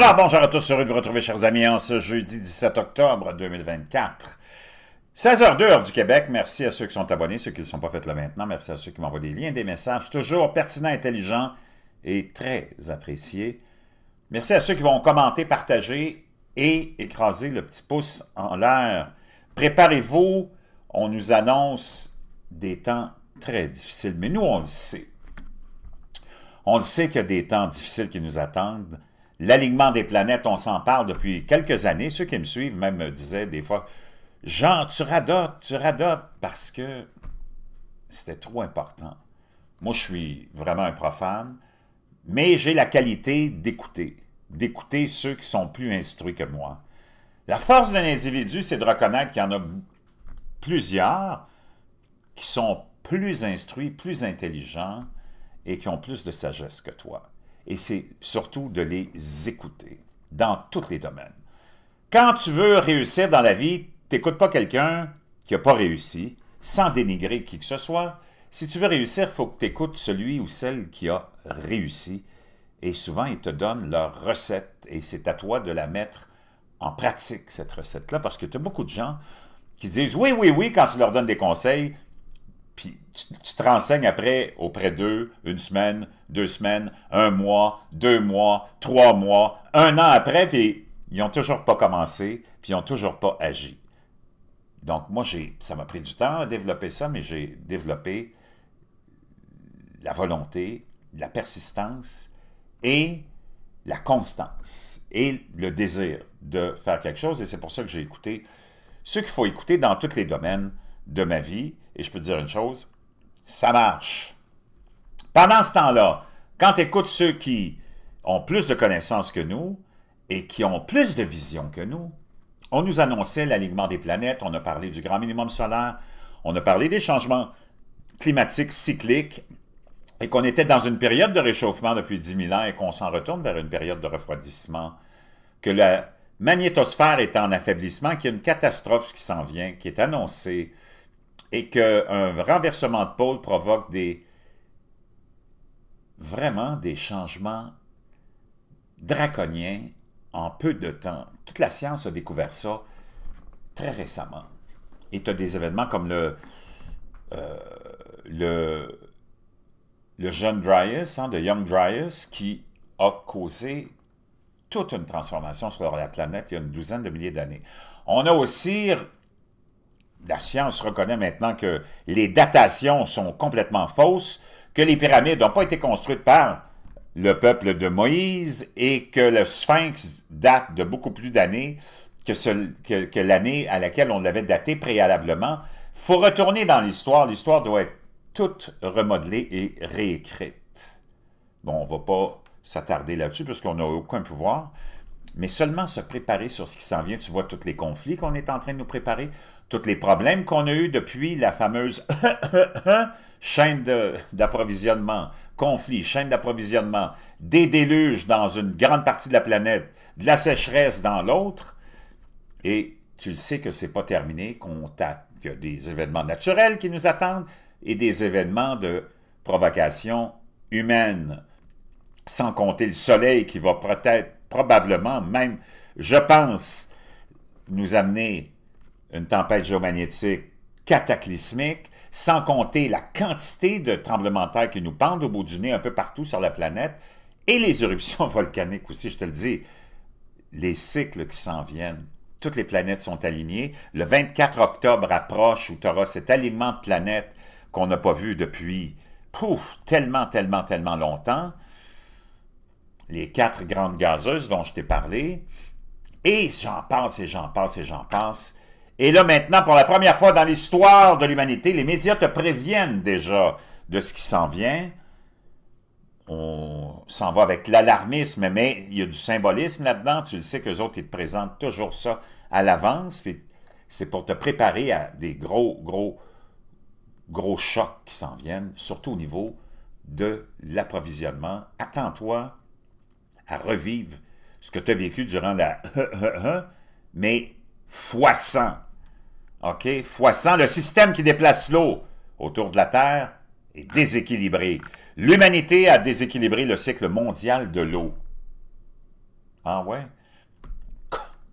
Alors, bonjour à tous, heureux de vous retrouver, chers amis, en ce jeudi 17 octobre 2024. 16h02, heure du Québec. Merci à ceux qui sont abonnés, ceux qui ne sont pas faits là maintenant. Merci à ceux qui m'envoient des liens, des messages, toujours pertinents, intelligents et très appréciés. Merci à ceux qui vont commenter, partager et écraser le petit pouce en l'air. Préparez-vous, on nous annonce des temps très difficiles, mais nous, on le sait. On le sait qu'il y a des temps difficiles qui nous attendent. L'alignement des planètes, on s'en parle depuis quelques années. Ceux qui me suivent même me disaient des fois, Jean, tu radotes, tu radotes, parce que c'était trop important. Moi, je suis vraiment un profane, mais j'ai la qualité d'écouter, d'écouter ceux qui sont plus instruits que moi. La force d'un individu, c'est de reconnaître qu'il y en a plusieurs qui sont plus instruits, plus intelligents et qui ont plus de sagesse que toi et c'est surtout de les écouter dans tous les domaines. Quand tu veux réussir dans la vie, t'écoutes pas quelqu'un qui n'a pas réussi, sans dénigrer qui que ce soit. Si tu veux réussir, il faut que tu écoutes celui ou celle qui a réussi. Et souvent, ils te donnent leur recette et c'est à toi de la mettre en pratique, cette recette-là, parce que tu as beaucoup de gens qui disent oui, oui, oui quand tu leur donnes des conseils, puis tu, te renseignes après auprès d'eux une semaine, deux semaines, un mois, deux mois, trois mois, un an après, puis ils n'ont toujours pas commencé, puis ils n'ont toujours pas agi. Donc moi, j'ai, ça m'a pris du temps à développer ça, mais j'ai développé la volonté, la persistance et la constance et le désir de faire quelque chose. Et c'est pour ça que j'ai écouté ce qu'il faut écouter dans tous les domaines de ma vie. Et je peux te dire une chose, ça marche. Pendant ce temps-là, quand tu écoutes ceux qui ont plus de connaissances que nous et qui ont plus de vision que nous, on nous annonçait l'alignement des planètes, on a parlé du grand minimum solaire, on a parlé des changements climatiques cycliques et qu'on était dans une période de réchauffement depuis 10 000 ans et qu'on s'en retourne vers une période de refroidissement, que la magnétosphère est en affaiblissement, qu'il y a une catastrophe qui s'en vient, qui est annoncée, et qu'un renversement de pôle provoque des vraiment des changements draconiens en peu de temps. Toute la science a découvert ça très récemment. Et tu as des événements comme le, euh, le, le jeune Dryas, hein, Young Dryas, qui a causé toute une transformation sur la planète il y a une douzaine de milliers d'années. On a aussi la science reconnaît maintenant que les datations sont complètement fausses, que les pyramides n'ont pas été construites par le peuple de Moïse et que le sphinx date de beaucoup plus d'années que, l'année à laquelle on l'avait daté préalablement. Il faut retourner dans l'histoire. L'histoire doit être toute remodelée et réécrite. Bon, on ne va pas s'attarder là-dessus parce qu'on n'a aucun pouvoir, mais seulement se préparer sur ce qui s'en vient. Tu vois tous les conflits qu'on est en train de nous préparer, tous les problèmes qu'on a eus depuis la fameuse chaîne d'approvisionnement, conflit, chaîne d'approvisionnement, des déluges dans une grande partie de la planète, de la sécheresse dans l'autre, et tu le sais que c'est pas terminé, qu'on qu'il y a des événements naturels qui nous attendent et des événements de provocation humaine, sans compter le soleil qui va peut-être, probablement, même, je pense, nous amener une tempête géomagnétique cataclysmique, sans compter la quantité de tremblements de terre qui nous pendent au bout du nez un peu partout sur la planète, et les éruptions volcaniques aussi, je te le dis, les cycles qui s'en viennent. Toutes les planètes sont alignées. Le 24 octobre approche où tu auras cet alignement de planètes qu'on n'a pas vu depuis pouf, tellement, tellement, tellement longtemps. Les quatre grandes gazeuses dont je t'ai parlé. Et j'en passe et j'en passe et j'en passe. Et là, maintenant, pour la première fois dans l'histoire de l'humanité, les médias te préviennent déjà de ce qui s'en vient. On s'en va avec l'alarmisme, mais il y a du symbolisme là-dedans. Tu le sais qu'eux autres, ils te présentent toujours ça à l'avance. C'est pour te préparer à des gros, gros, gros chocs qui s'en viennent, surtout au niveau de l'approvisionnement. Attends-toi à revivre ce que tu as vécu durant la mais fois 100. OK? Fois 100, le système qui déplace l'eau autour de la Terre est déséquilibré. L'humanité a déséquilibré le cycle mondial de l'eau. Ah ouais?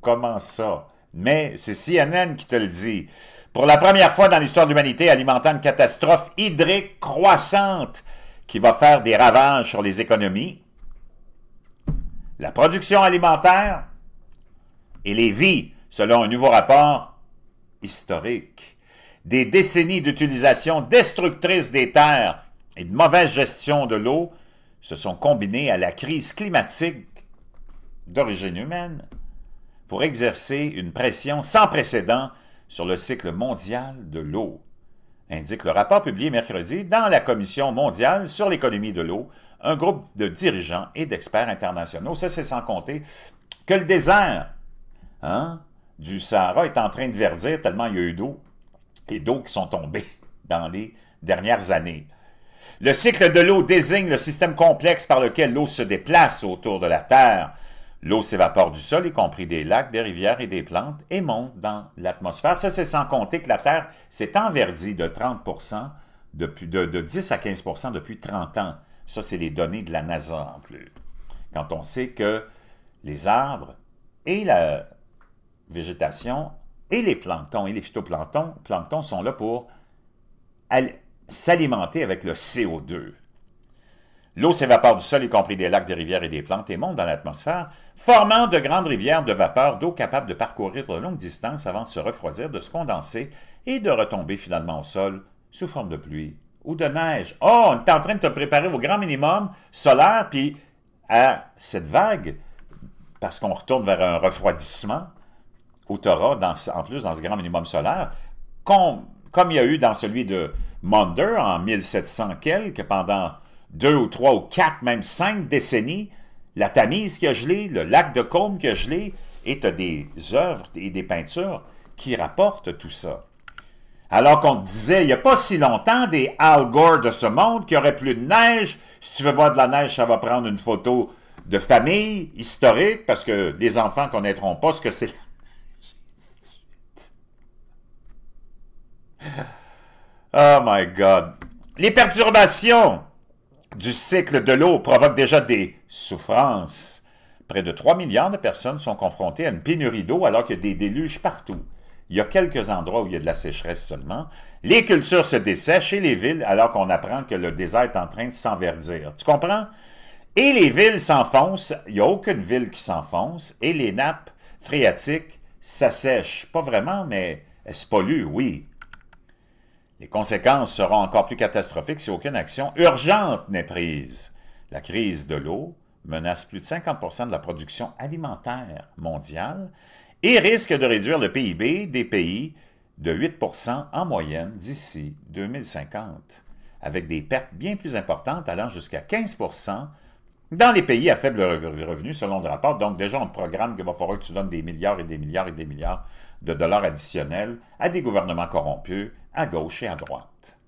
Comment ça? Mais c'est CNN qui te le dit. Pour la première fois dans l'histoire de l'humanité, alimentant une catastrophe hydrique croissante qui va faire des ravages sur les économies, la production alimentaire et les vies, selon un nouveau rapport historique. Des décennies d'utilisation destructrice des terres et de mauvaise gestion de l'eau se sont combinées à la crise climatique d'origine humaine pour exercer une pression sans précédent sur le cycle mondial de l'eau, indique le rapport publié mercredi dans la Commission mondiale sur l'économie de l'eau, un groupe de dirigeants et d'experts internationaux. Ça, c'est sans compter que le désert hein, du Sahara est en train de verdir tellement il y a eu d'eau et d'eau qui sont tombées dans les dernières années. Le cycle de l'eau désigne le système complexe par lequel l'eau se déplace autour de la Terre. L'eau s'évapore du sol, y compris des lacs, des rivières et des plantes, et monte dans l'atmosphère. Ça, c'est sans compter que la Terre s'est enverdie de 30 depuis, de, de 10 à 15% depuis 30 ans. Ça, c'est les données de la NASA en plus. Quand on sait que les arbres et la végétation et les planctons et les phytoplanctons planctons sont là pour s'alimenter avec le CO2. L'eau s'évapore du sol, y compris des lacs, des rivières et des plantes, et monte dans l'atmosphère, formant de grandes rivières de vapeur d'eau capables de parcourir de longues distances avant de se refroidir, de se condenser et de retomber finalement au sol sous forme de pluie ou de neige. Oh, on est en train de te préparer au grand minimum solaire, puis à cette vague, parce qu'on retourne vers un refroidissement, tu auras, en plus, dans ce grand minimum solaire, comme, comme il y a eu dans celui de Maunder en 1700 quelques, pendant deux ou trois ou quatre, même cinq décennies, la Tamise qui a gelé, le lac de Côme qui a gelé, et tu as des œuvres et des peintures qui rapportent tout ça. Alors qu'on te disait, il n'y a pas si longtemps, des Al Gore de ce monde qui aurait plus de neige. Si tu veux voir de la neige, ça va prendre une photo de famille historique, parce que les enfants ne connaîtront pas ce que c'est Oh my God. Les perturbations du cycle de l'eau provoquent déjà des souffrances. Près de 3 milliards de personnes sont confrontées à une pénurie d'eau alors qu'il y a des déluges partout. Il y a quelques endroits où il y a de la sécheresse seulement. Les cultures se dessèchent et les villes, alors qu'on apprend que le désert est en train de s'enverdir. Tu comprends? Et les villes s'enfoncent, il n'y a aucune ville qui s'enfonce, et les nappes phréatiques s'assèchent. Pas vraiment, mais elles se polluent, oui. Les conséquences seront encore plus catastrophiques si aucune action urgente n'est prise. La crise de l'eau menace plus de 50% de la production alimentaire mondiale et risque de réduire le PIB des pays de 8% en moyenne d'ici 2050, avec des pertes bien plus importantes allant jusqu'à 15% dans les pays à faible revenu, selon le rapport. Donc déjà, on programme qu'il va falloir que tu donnes des milliards et des milliards et des milliards de dollars additionnels à des gouvernements corrompus à gauche et à droite.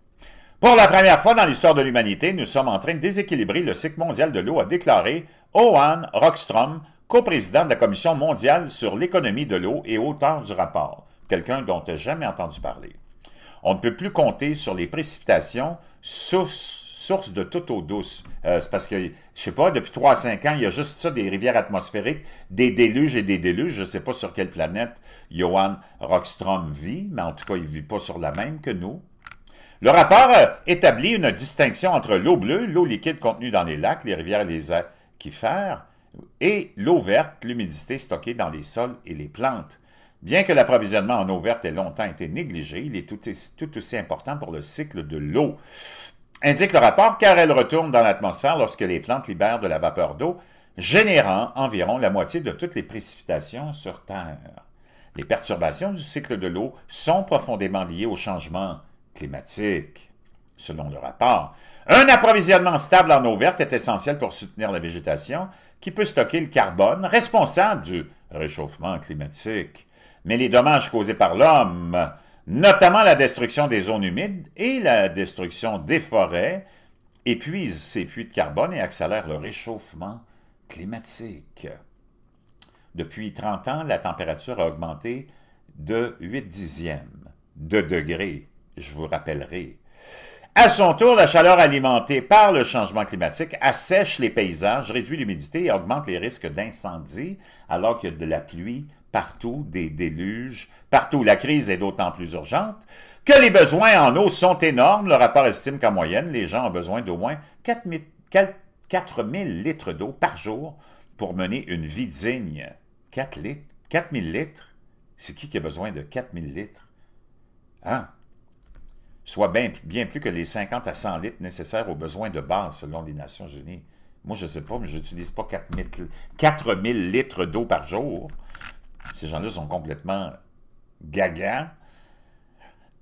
Pour la première fois dans l'histoire de l'humanité, nous sommes en train de déséquilibrer le cycle mondial de l'eau, a déclaré Owen Rockstrom, coprésident de la Commission mondiale sur l'économie de l'eau et auteur du rapport, quelqu'un dont tu n'as jamais entendu parler. On ne peut plus compter sur les précipitations source, de toute eau douce. Euh, c'est parce que, je sais pas, depuis 3 à 5 ans, il y a juste ça, des rivières atmosphériques, des déluges et des déluges. Je ne sais pas sur quelle planète Johan Rockstrom vit, mais en tout cas, il ne vit pas sur la même que nous. Le rapport euh, établit une distinction entre l'eau bleue, l'eau liquide contenue dans les lacs, les rivières et les aquifères, et l'eau verte, l'humidité stockée dans les sols et les plantes. Bien que l'approvisionnement en eau verte ait longtemps été négligé, il est tout, aussi important pour le cycle de l'eau. Indique le rapport car elle retourne dans l'atmosphère lorsque les plantes libèrent de la vapeur d'eau, générant environ la moitié de toutes les précipitations sur Terre. Les perturbations du cycle de l'eau sont profondément liées au changement climatique. Selon le rapport, un approvisionnement stable en eau verte est essentiel pour soutenir la végétation qui peut stocker le carbone responsable du réchauffement climatique. Mais les dommages causés par l'homme, notamment la destruction des zones humides et la destruction des forêts, épuisent ces puits de carbone et accélèrent le réchauffement climatique. Depuis 30 ans, la température a augmenté de 8 dixièmes de degrés, je vous rappellerai. À son tour, la chaleur alimentée par le changement climatique assèche les paysages, réduit l'humidité et augmente les risques d'incendie, alors qu'il y a de la pluie partout, des déluges, partout. La crise est d'autant plus urgente que les besoins en eau sont énormes. Le rapport estime qu'en moyenne, les gens ont besoin d'au moins 4000 litres d'eau par jour pour mener une vie digne. 4 litres? 4000 litres? C'est qui qui a besoin de 4000 litres? Hein? Soit bien, plus que les 50 à 100 litres nécessaires aux besoins de base selon les Nations Unies. Moi, je ne sais pas, mais je n'utilise pas 4000 litres d'eau par jour. Ces gens-là sont complètement gaga.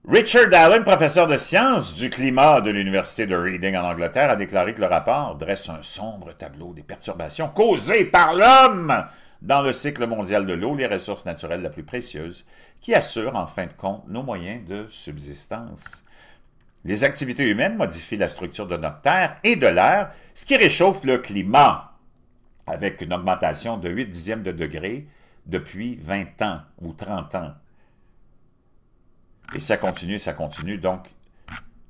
Richard Allen, professeur de sciences du climat de l'Université de Reading en Angleterre, a déclaré que le rapport dresse un sombre tableau des perturbations causées par l'homme dans le cycle mondial de l'eau, les ressources naturelles la plus précieuses, qui assurent en fin de compte nos moyens de subsistance. Les activités humaines modifient la structure de notre Terre et de l'air, ce qui réchauffe le climat, avec une augmentation de 8 dixièmes de degré depuis 20 ans ou 30 ans. Et ça continue, ça continue. Donc,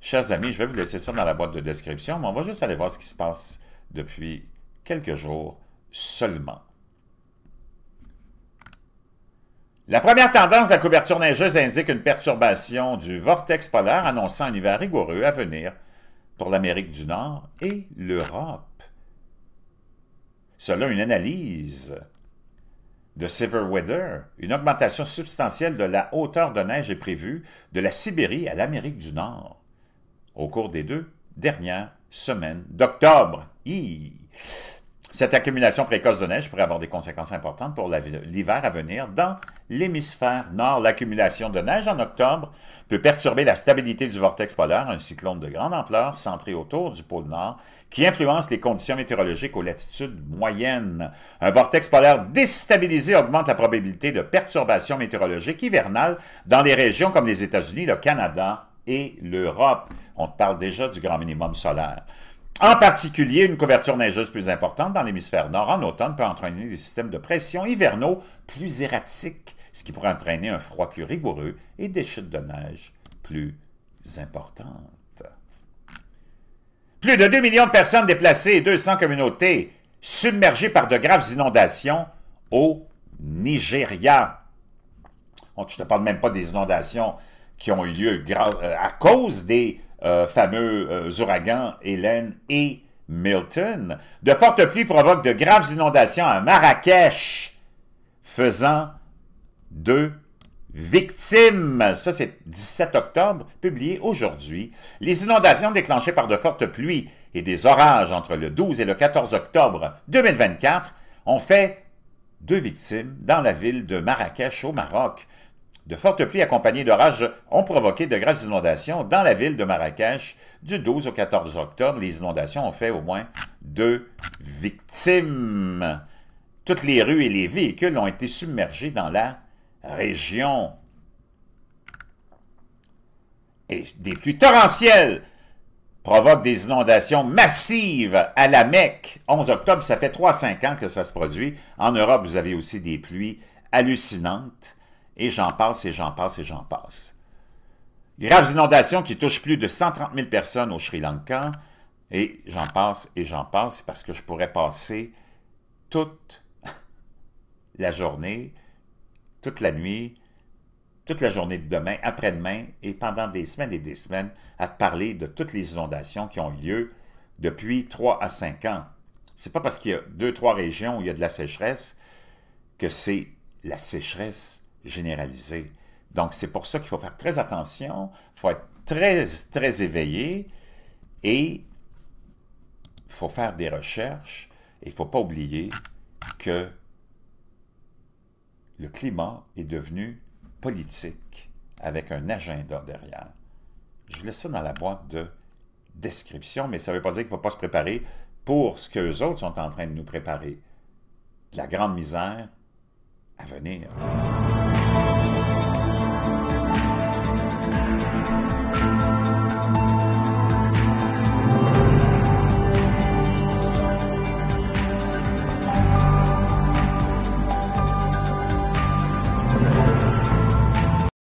chers amis, je vais vous laisser ça dans la boîte de description, mais on va juste aller voir ce qui se passe depuis quelques jours seulement. La première tendance de la couverture neigeuse indique une perturbation du vortex polaire annonçant un hiver rigoureux à venir pour l'Amérique du Nord et l'Europe. Selon une analyse de Weather, une augmentation substantielle de la hauteur de neige est prévue de la Sibérie à l'Amérique du Nord au cours des deux dernières semaines d'octobre. Cette accumulation précoce de neige pourrait avoir des conséquences importantes pour l'hiver à venir dans l'hémisphère nord. L'accumulation de neige en octobre peut perturber la stabilité du vortex polaire, un cyclone de grande ampleur centré autour du pôle nord qui influence les conditions météorologiques aux latitudes moyennes. Un vortex polaire déstabilisé augmente la probabilité de perturbations météorologiques hivernales dans les régions comme les États-Unis, le Canada et l'Europe. On parle déjà du grand minimum solaire. En particulier, une couverture neigeuse plus importante dans l'hémisphère nord en automne peut entraîner des systèmes de pression hivernaux plus erratiques, ce qui pourrait entraîner un froid plus rigoureux et des chutes de neige plus importantes. Plus de 2 millions de personnes déplacées et 200 communautés submergées par de graves inondations au Nigeria. je ne te parle même pas des inondations qui ont eu lieu euh, à cause des euh, fameux euh, ouragans Hélène et Milton. De fortes pluies provoquent de graves inondations à Marrakech, faisant deux victimes. Ça, c'est 17 octobre, publié aujourd'hui. Les inondations déclenchées par de fortes pluies et des orages entre le 12 et le 14 octobre 2024 ont fait deux victimes dans la ville de Marrakech au Maroc. De fortes pluies accompagnées d'orages ont provoqué de graves inondations dans la ville de Marrakech du 12 au 14 octobre. Les inondations ont fait au moins deux victimes. Toutes les rues et les véhicules ont été submergés dans la région. Et des pluies torrentielles provoquent des inondations massives à la Mecque. 11 octobre, ça fait 3-5 ans que ça se produit. En Europe, vous avez aussi des pluies hallucinantes. Et j'en passe, et j'en passe, et j'en passe. Graves inondations qui touchent plus de 130 000 personnes au Sri Lanka. Et j'en passe, et j'en passe, parce que je pourrais passer toute la journée, toute la nuit, toute la journée de demain, après-demain, et pendant des semaines et des semaines, à te parler de toutes les inondations qui ont eu lieu depuis 3 à 5 ans. C'est pas parce qu'il y a deux, trois régions où il y a de la sécheresse que c'est la sécheresse généralisé. Donc, c'est pour ça qu'il faut faire très attention, il faut être très, très éveillé et il faut faire des recherches. Et il ne faut pas oublier que le climat est devenu politique avec un agenda derrière. Je laisse ça dans la boîte de description, mais ça ne veut pas dire qu'il ne faut pas se préparer pour ce qu'eux autres sont en train de nous préparer. La grande misère à venir.